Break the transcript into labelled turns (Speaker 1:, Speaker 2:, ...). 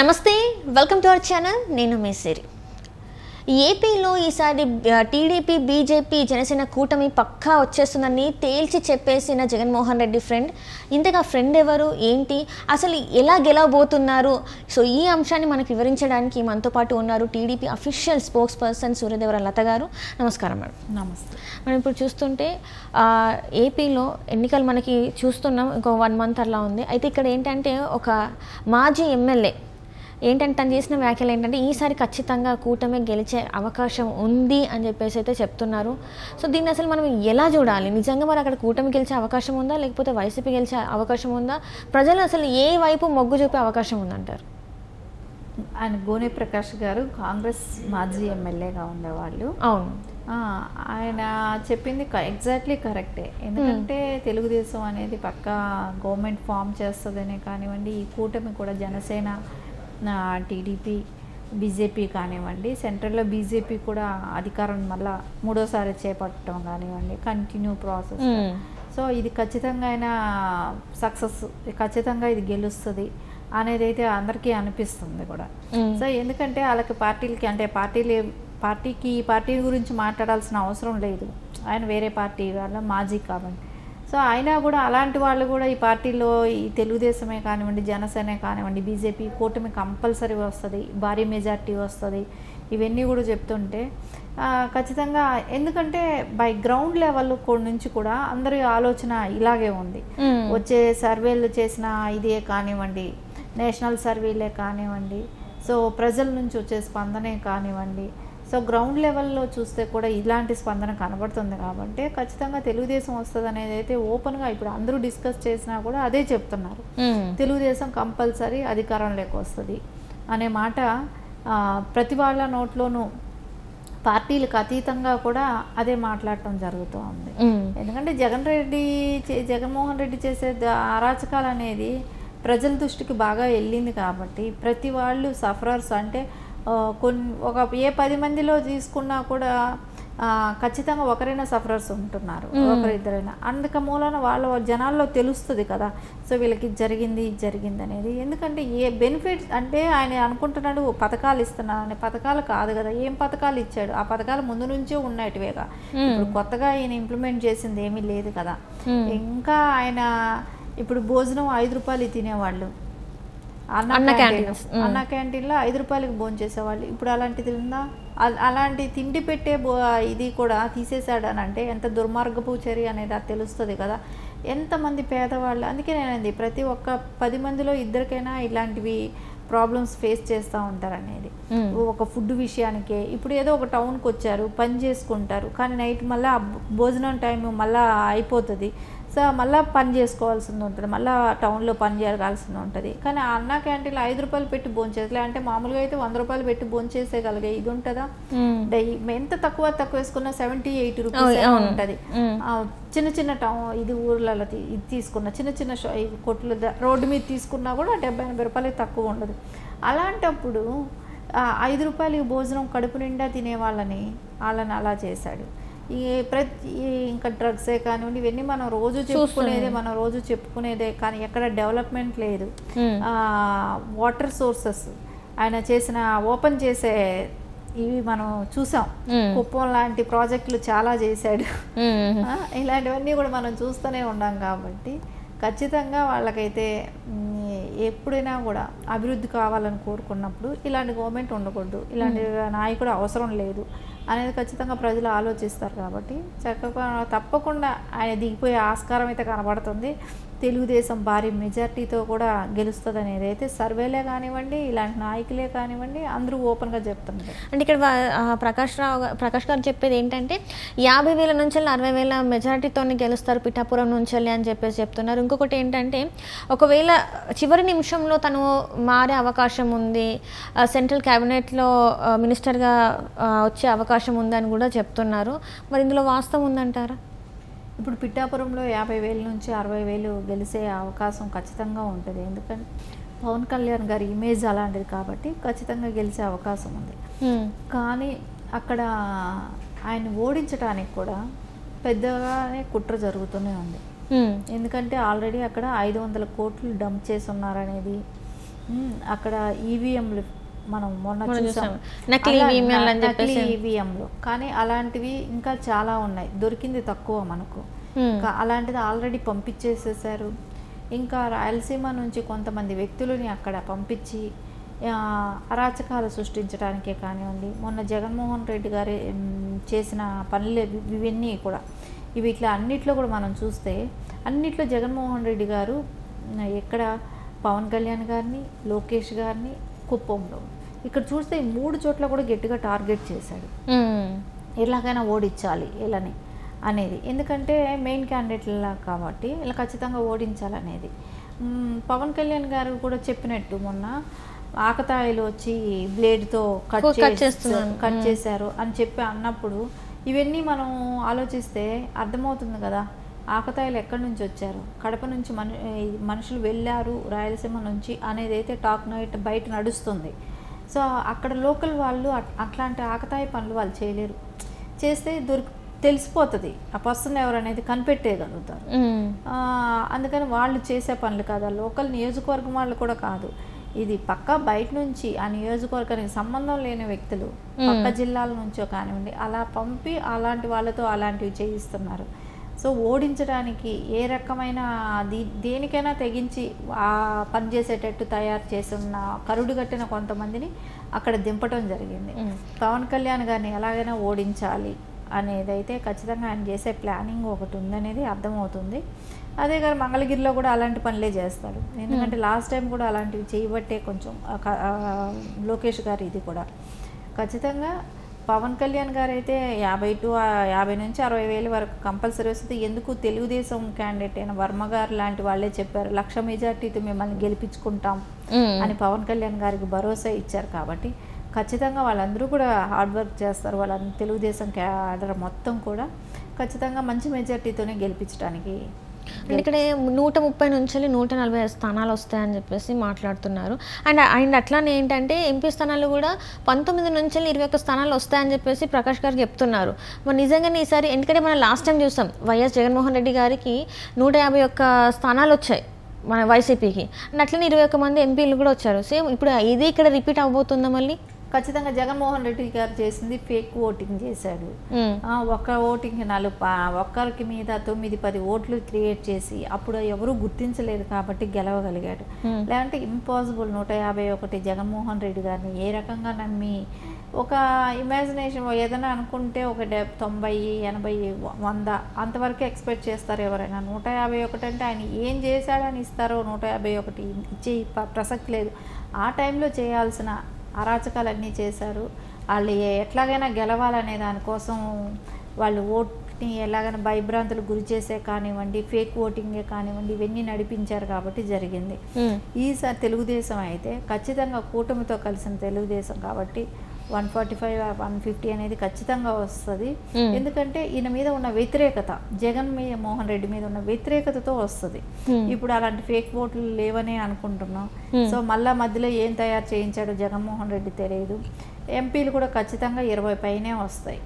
Speaker 1: నమస్తే welcome to our channel నేను మీ సిరి. ఏపీలో ఈసారి టీడీపీ బీజేపీ జనసేన కూటమి పక్కా వచ్చేస్తుందని తేల్చి చెప్పేసిన జగన్మోహన్ రెడ్డి ఫ్రెండ్ ఇంతగా ఫ్రెండ్ ఎవరు? ఏంటి? అసలు ఎలా గెలవబోతున్నారు? సో ఈ అంశాన్ని మనకు వివరించడానికి మనతో పాటు ఉన్నారు TDP official spokesperson Suryadevara Latha garu. నమస్కారం మేడం.
Speaker 2: నమస్తే.
Speaker 1: మనం ఇప్పుడు చూస్తుంటే ఏపీలో ఎన్నికలు మనకి చూస్తున్నాం. ఇంకో వన్ మంత్ అలా ఉంది. అయితే ఇక్కడ ఏంటంటే ఒక మాజీ ఎమ్మెల్యే ఏంటంటే తను చేసిన వ్యాఖ్యలు ఏంటంటే ఈసారి ఖచ్చితంగా కూటమి గెలిచే అవకాశం ఉంది అని చెప్పేసి అయితే చెప్తున్నారు. సో దీన్ని అసలు మనం ఎలా చూడాలి? నిజంగా మరి అక్కడ కూటమి గెలిచే అవకాశం ఉందా? లేకపోతే వైసీపీ గెలిచే అవకాశం ఉందా? ప్రజలు అసలు ఏ వైపు మొగ్గు చూపే అవకాశం ఉందంటారు?
Speaker 2: ఆయన గోనె ప్రకాష్ గారు కాంగ్రెస్ మాజీ ఎమ్మెల్యేగా ఉండేవాళ్ళు.
Speaker 1: అవును.
Speaker 2: ఆయన చెప్పింది ఎగ్జాక్ట్లీ కరెక్టే ఎందుకంటే తెలుగుదేశం అనేది పక్క గవర్నమెంట్ ఫామ్ చేస్తుందనే కానివ్వండి ఈ కూటమి కూడా జనసేన టీడీపీ బీజేపీ కానివ్వండి సెంట్రల్లో బీజేపీ కూడా అధికారం మళ్ళా మూడోసారి చేపట్టడం కానివ్వండి కంటిన్యూ ప్రాసెస్. సో ఇది ఖచ్చితంగా అయినా సక్సెస్ ఖచ్చితంగా ఇది గెలుస్తుంది అనేది అయితే అందరికీ అనిపిస్తుంది కూడా. సో ఎందుకంటే వాళ్ళకి పార్టీలకి అంటే పార్టీలు పార్టీకి ఈ పార్టీ గురించి మాట్లాడాల్సిన అవసరం లేదు ఆయన వేరే పార్టీ వాళ్ళ మాజీ కాబట్టి సో అయినా కూడా అలాంటి వాళ్ళు కూడా ఈ పార్టీలో ఈ తెలుగుదేశమే కానివ్వండి జనసేనే కానివ్వండి బీజేపీ కూటమి కంపల్సరీ వస్తుంది భారీ మెజార్టీ వస్తుంది ఇవన్నీ కూడా చెప్తుంటే ఖచ్చితంగా ఎందుకంటే బై గ్రౌండ్ లెవెల్ నుంచి కూడా అందరి ఆలోచన ఇలాగే ఉంది. వచ్చే సర్వేలు చేసిన ఇదే కానివ్వండి నేషనల్ సర్వేలే కానివ్వండి సో ప్రజల నుంచి వచ్చే స్పందనే కానివ్వండి సో గ్రౌండ్ లెవెల్లో చూస్తే కూడా ఇలాంటి స్పందన కనబడుతుంది కాబట్టి ఖచ్చితంగా తెలుగుదేశం వస్తుంది అనేది అయితే ఓపెన్గా ఇప్పుడు అందరూ డిస్కస్ చేసినా కూడా అదే చెప్తున్నారు. తెలుగుదేశం కంపల్సరీ అధికారంలోకి వస్తుంది అనే మాట ప్రతి వాళ్ళ నోట్లోనూ పార్టీలకు అతీతంగా కూడా అదే మాట్లాడటం జరుగుతూ ఉంది. ఎందుకంటే జగన్ రెడ్డి చే- జగన్మోహన్ రెడ్డి చేసే అరాచకాలు అనేది ప్రజల దృష్టికి బాగా వెళ్ళింది కాబట్టి ప్రతి వాళ్ళు సఫరర్స్ అంటే కొన్ని ఒక ఏ పది మందిలో తీసుకున్నా కూడా ఖచ్చితంగా ఒకరైనా సఫరర్స్ ఉంటున్నారు ఒకరిద్దరైనా. అందుక మూలన వాళ్ళ జనాల్లో తెలుస్తుంది కదా. సో వీళ్ళకి జరిగింది ఇది జరిగింది అనేది. ఎందుకంటే ఏ బెనిఫిట్స్ అంటే ఆయన అనుకుంటున్నాడు పథకాలు ఇస్తున్నాను అనే పథకాలు కాదు కదా. ఏం పథకాలు ఇచ్చాడు? ఆ పథకాలు ముందు నుంచే ఉన్నట్టువేగా ఇప్పుడు కొత్తగా ఈయన ఇంప్లిమెంట్ చేసింది ఏమీ లేదు కదా. ఇంకా ఆయన ఇప్పుడు భోజనం ఐదు రూపాయలు తినేవాళ్ళు. అన్న
Speaker 1: అన్న
Speaker 2: క్యాంటీన్. అన్న క్యాంటీన్లో ఐదు రూపాయలకి భోజనం చేసేవాళ్ళు. ఇప్పుడు అలాంటిది ఉందా? అల్- అలాంటి తిండి పెట్టే ఇది కూడా తీసేశాడు అని అంటే ఎంత దుర్మార్గపు చర్య అనేది అది తెలుస్తుంది కదా. ఎంతమంది పేదవాళ్ళు అందుకే నేనంది ప్రతి ఒక్క పది మందిలో ఇద్దరికైనా ఇలాంటివి ప్రాబ్లమ్స్ ఫేస్ చేస్తూ ఉంటారు అనేది. ఒక ఫుడ్ విషయానికే. ఇప్పుడు ఏదో ఒక టౌన్కి వచ్చారు పని చేసుకుంటారు కానీ నైట్ మళ్ళీ భోజనం టైం మళ్ళీ అయిపోతుంది. సో మళ్ళీ పని చేసుకోవాల్సింది ఉంటుంది. మళ్ళీ టౌన్లో పని చేయాల్సింది ఉంటుంది. కానీ ఆ అన్న క్యాంటీన్లో ఐదు రూపాయలు పెట్టి భోంచేసలే అంటే మామూలుగా అయితే వంద రూపాయలు పెట్టి భోంచేసేయగలిగే ఇది ఉంటుందా? ఎంత తక్కువ తక్కువ వేసుకున్నా సెవెంటీ ఎయిటీ రూపీస్. ఉంటుంది. చిన్న చిన్న టౌన్ ఇది ఊర్లలో ఇది తీసుకున్న చిన్న చిన్న కొట్లు రోడ్డు మీద తీసుకున్నా కూడా డెబ్బై ఎనభై రూపాయలకి తక్కువ ఉండదు. అలాంటప్పుడు ఐదు రూపాయలకి భోజనం కడుపు నిండా తినే వాళ్ళని వాళ్ళని అలా చేశాడు. ఈ ప్రతి ఇంకా డ్రగ్సే కానివ్వండి ఇవన్నీ మనం రోజు చెప్పుకునేదే మనం రోజు చెప్పుకునేదే కానీ ఎక్కడ డెవలప్మెంట్ లేదు. Water sources. ఆయన చేసిన ఓపెన్ చేసే ఇవి మనం చూసాం. కుప్పం లాంటి ప్రాజెక్టులు చాలా చేశాడు. ఇలాంటివన్నీ కూడా మనం చూస్తూనే ఉన్నాం కాబట్టి ఖచ్చితంగా వాళ్ళకైతే ఎప్పుడైనా కూడా అభివృద్ధి కావాలని కోరుకున్నప్పుడు ఇలాంటి గవర్నమెంట్ ఉండకూడదు ఇలాంటి నాయకుడు అవసరం లేదు అనేది ఖచ్చితంగా ప్రజలు ఆలోచిస్తారు కాబట్టి చక్కగా తప్పకుండా ఆయన దిగిపోయే ఆస్కారం అయితే కనబడుతుంది. తెలుగుదేశం భారీ మెజార్టీతో కూడా గెలుస్తుంది అనేది అయితే సర్వేలే కానివ్వండి ఇలాంటి నాయకులే కానివ్వండి అందరూ ఓపెన్గా చెప్తున్నారు.
Speaker 1: అంటే ఇక్కడ ప్రకాష్ రావు ప్రకాష్ గారు చెప్పేది ఏంటంటే యాభై వేల నుంచి అరవై వేల మెజార్టీతోనే గెలుస్తారు పిఠాపురం నుంచి అని చెప్పేసి చెప్తున్నారు. ఇంకొకటి ఏంటంటే ఒకవేళ చివరి నిమిషంలో తను మారే అవకాశం ఉంది సెంట్రల్ క్యాబినెట్లో మినిస్టర్గా వచ్చే అవకాశం ఉందని కూడా చెప్తున్నారు. మరి ఇందులో వాస్తవం ఉందంటారా?
Speaker 2: ఇప్పుడు పిఠాపురంలో యాభై వేల నుంచి అరవై వేలు గెలిసే అవకాశం ఖచ్చితంగా ఉంటుంది ఎందుకంటే పవన్ కళ్యాణ్ గారి ఇమేజ్ అలాంటిది కాబట్టి ఖచ్చితంగా గెలిచే అవకాశం ఉంది. కానీ అక్కడ ఆయన ఓడించడానికి కూడా పెద్దగానే కుట్ర జరుగుతూనే ఉంది. ఎందుకంటే ఆల్రెడీ అక్కడ ఐదు వందల కోట్లు డంప్ చేసి ఉన్నారనేది అక్కడ ఈవీఎంలు మనం మొన్న
Speaker 1: మనం
Speaker 2: చూసాం.
Speaker 1: నకిలీ
Speaker 2: నకిలీ. ఈవీఎంలు కానీ అలాంటివి ఇంకా చాలా ఉన్నాయి దొరికింది తక్కువ మనకు. ఇంకా అలాంటిది ఆల్రెడీ పంపించేసేసారు ఇంకా రాయలసీమ నుంచి కొంతమంది వ్యక్తులని అక్కడ పంపించి అరాచకాలు సృష్టించడానికే కానివ్వండి మొన్న జగన్మోహన్ రెడ్డి గారి చేసిన పనులు ఇవి- ఇవన్నీ కూడా ఇవి ఇట్లా అన్నిట్లో కూడా మనం చూస్తే అన్నిట్లో జగన్మోహన్ రెడ్డి గారు ఎక్కడ పవన్ కళ్యాణ్ గారిని లోకేష్ గారిని కుప్పంలో. ఇక్కడ చూస్తే మూడు చోట్ల కూడా గట్టిగా టార్గెట్ చేశాడు. ఎలాగైనా ఓడించాలి వీళ్ళని అనేది. ఎందుకంటే మెయిన్ క్యాండిడేట్లా కాబట్టి ఇలా ఖచ్చితంగా ఓడించాలనేది. మ్మ్, పవన్ కళ్యాణ్ గారు కూడా చెప్పినట్టు మొన్న ఆకతాయిలు వచ్చి బ్లేడ్తో కట్
Speaker 1: కట్.
Speaker 2: చేశారు అని చెప్పి అన్నప్పుడు ఇవన్నీ మనం ఆలోచిస్తే అర్థమవుతుంది కదా. ఆకతాయిలు ఎక్కడి నుంచి వచ్చారు? కడప నుంచి మన మనుషులు వెళ్ళారు రాయలసీమ నుంచి అనేది అయితే టాక్ నైట్ బయట నడుస్తుంది. సో అక్కడ లోకల్ వాళ్ళు అట్- అట్లాంటి ఆకతాయి పనులు వాళ్ళు చేయలేరు. చేస్తే దొరికి తెలిసిపోతుంది. ఆ పర్సన్ ఎవరు అనేది కనిపెట్టేయగలుగుతారు. అందుకని వాళ్ళు చేసే పనులు కాదు. లోకల్ నియోజకవర్గం వాళ్ళు కూడా కాదు. ఇది పక్క బయట నుంచి ఆ నియోజకవర్గానికి సంబంధం లేని వ్యక్తులు పక్క జిల్లాల నుంచో కానివ్వండి అలా పంపి అలాంటి వాళ్ళతో అలాంటివి చేయిస్తున్నారు. సో ఓడించడానికి ఏ రకమైన దీ దేనికైనా తెగించి ఆ పని చేసేటట్టు తయారు చేసి ఉన్న కరుడు కట్టిన కొంతమందిని అక్కడ దింపడం జరిగింది. పవన్ కళ్యాణ్ గారిని ఎలాగైనా ఓడించాలి అనేది అయితే ఖచ్చితంగా ఆయన చేసే ప్లానింగ్ ఒకటి ఉందనేది అర్థమవుతుంది. అదే గారు మంగళగిరిలో కూడా అలాంటి పనులే చేస్తాడు ఎందుకంటే లాస్ట్ టైం కూడా అలాంటివి చేయబట్టే కొంచెం లోకేష్ గారు ఇది కూడా. ఖచ్చితంగా పవన్ కళ్యాణ్ గారు అయితే యాభై టు యాభై నుంచి అరవై వేల వరకు కంపల్సరీ వస్తుంది ఎందుకు తెలుగుదేశం క్యాండిడేట్ అయిన వర్మ గారు లాంటి వాళ్ళే చెప్పారు లక్ష మెజార్టీతో మిమ్మల్ని గెలిపించుకుంటాం. అని పవన్ కళ్యాణ్ గారికి భరోసా ఇచ్చారు కాబట్టి ఖచ్చితంగా వాళ్ళందరూ కూడా హార్డ్ వర్క్ చేస్తారు వాళ్ళ తెలుగుదేశం క్యాడర్ మొత్తం కూడా ఖచ్చితంగా మంచి మెజార్టీతోనే గెలిపించడానికి
Speaker 1: అండ్ ఇక్కడ నూట ముప్పై నుంచి నూట నలభై స్థానాలు వస్తాయని చెప్పేసి మాట్లాడుతున్నారు. అండ్ అండ్ అట్లానే ఏంటంటే ఎంపీ స్థానాలు కూడా పంతొమ్మిది నుంచి ఇరవై ఒక్క స్థానాలు వస్తాయని చెప్పేసి ప్రకాష్ గారు చెప్తున్నారు. మరి నిజంగానే ఈసారి ఎందుకంటే మనం లాస్ట్ టైం చూసాం వైఎస్ జగన్మోహన్ రెడ్డి గారికి నూట యాభై ఒక్క స్థానాలు వచ్చాయి మన వైసీపీకి. అండ్ అట్లనే ఇరవై ఒక్క మంది ఎంపీలు కూడా వచ్చారు. సేమ్ ఇప్పుడు ఇది ఇక్కడ రిపీట్ అవబోతుందా మళ్ళీ?
Speaker 2: ఖచ్చితంగా జగన్మోహన్ రెడ్డి గారు చేసింది ఫేక్ ఓటింగ్ చేశాడు. ఒక్క ఓటింగ్కి నాలుగు ఒక్కరికి మీద తొమ్మిది పది ఓట్లు క్రియేట్ చేసి అప్పుడు ఎవరు గుర్తించలేదు కాబట్టి గెలవగలిగాడు. లేదంటే ఇంపాసిబుల్ నూట యాభై ఒకటి జగన్మోహన్ రెడ్డి గారిని ఏ రకంగా నమ్మి ఒక ఇమాజినేషన్ ఏదైనా అనుకుంటే ఒక డె తొంభై ఎనభై వంద అంతవరకు ఎక్స్పెక్ట్ చేస్తారు ఎవరైనా. నూట యాభై ఒకటి అంటే ఆయన ఏం చేశాడని ఇస్తారో నూట యాభై ఒకటి ఇచ్చే ప్రసక్తి లేదు. ఆ టైంలో చేయాల్సిన అరాచకాలన్నీ చేశారు వాళ్ళు ఎట్లాగైనా గెలవాలనే దానికోసం వాళ్ళు ఓట్ని ఎలాగైనా భయభ్రాంతులు గురి చేసే కానివ్వండి ఫేక్ ఓటింగే కానివ్వండి ఇవన్నీ నడిపించారు కాబట్టి జరిగింది. ఈసారి తెలుగుదేశం అయితే ఖచ్చితంగా కూటమితో కలిసిన తెలుగుదేశం కాబట్టి one forty five one fifty అనేది ఖచ్చితంగా వస్తుంది. ఎందుకంటే ఈయన మీద ఉన్న వ్యతిరేకత జగన్ మీద మోహన్ రెడ్డి మీద ఉన్న వ్యతిరేకతతో వస్తుంది. ఇప్పుడు అలాంటి ఫేక్ ఓట్లు లేవని అనుకుంటున్నాం. సో మళ్ళా మధ్యలో ఏం తయారు చేయించాడో జగన్మోహన్ రెడ్డి తెలియదు ఎంపీలు కూడా ఖచ్చితంగా ఇరవై పైనే వస్తాయి